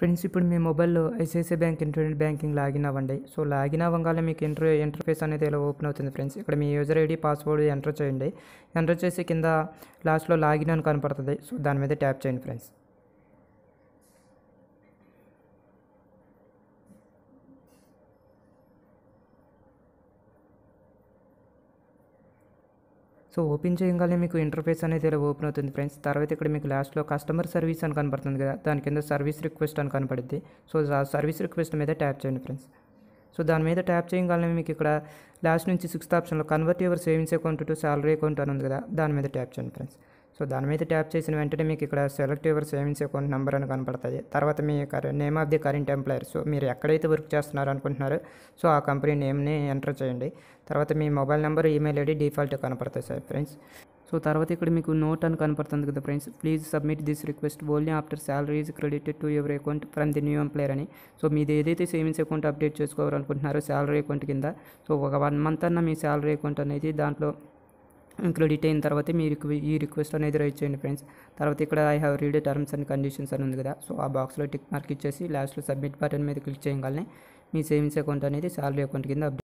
Friends ఇప్పుడు మీ మొబైల్లో ICICI bank internet banking login అవ్వండి. సో లాగిన్ అవ్వగానే మీకు ఇంటర్ ఇంటర్ఫేస్ అనేది ఇలా ఓపెన్ అవుతుంది ఫ్రెండ్స్ ఇక్కడ మీ యూజర్ ఐడి పాస్వర్డ్ ఎంటర్ చేయండి. ఎంటర్ చేసి కింద లాస్ట్లో లాగిన్ అని కనపడుతుంది. సో దాని మీద ట్యాప్ చేయండి ఫ్రెండ్స్ సో ఓపెన్ చేయగానే మీకు ఇంటర్ఫేస్ అనేది ఇలా ఓపెన్ అవుతుంది ఫ్రెండ్స్. తర్వాత ఇక్కడ మీకు లాస్ట్లో కస్టమర్ సర్వీస్ అని కనపడుతుంది కదా దాని కింద సర్వీస్ రిక్వెస్ట్ అని కనపడుద్ది. సో ఆ సర్వీస్ రిక్వెస్ట్ మీద ట్యాప్ చేయండి ఫ్రెండ్స్. సో దాని మీద ట్యాప్ చేయగానే మీకు ఇక్కడ లాస్ట్ నుంచి సిక్స్త్ ఆప్షన్లో convert your savings account to salary account అని ఉంది కదా దాని మీద ట్యాప్ చేయండి ఫ్రెండ్స్. సో దాని మీద ట్యాప్ చేసిన వెంటనే మీకు ఇక్కడ select your savings account number అని కనపడుతుంది. తర్వాత మీ name of the current employer. So మీరు ఎక్కడైతే వర్క్ చేస్తున్నారో అనుకుంటున్నారో సో ఆ కంపెనీ నేమ్ని ఎంటర్ చేయండి. తర్వాత మీ mobile number email ID default కనపడుతుంది సార్ ఫ్రెండ్స్. సో తర్వాత ఇక్కడ మీకు నోట్ అని కనపడుతుంది కదా friends. Please submit this request only after salary is credited to your account from the new employer అని. సో మీది ఏదైతే సేవింగ్స్ అకౌంట్ అప్డేట్ చేసుకోవాలనుకుంటున్నారో శాలరీ అకౌంట్ కింద సో ఒక వన్ మంత్ అన్న మీ శాలరీ అకౌంట్ అనేది దాంట్లో క్రెడిట్ అయిన తర్వాత మీరు ఈ రిక్వెస్ట్ అనేది రైట్ చేయండి ఫ్రెండ్స్. తర్వాత ఇక్కడ I have read terms and conditions అని ఉంది కదా. సో ఆ బాక్స్లో టిక్ మార్క్ ఇచ్చేసి లాస్ట్లో సబ్మిట్ బటన్ మీద క్లిక్ చేయగానే మీ సేవింగ్స్ అకౌంట్ అనేది శాలరీ అకౌంట్ కింద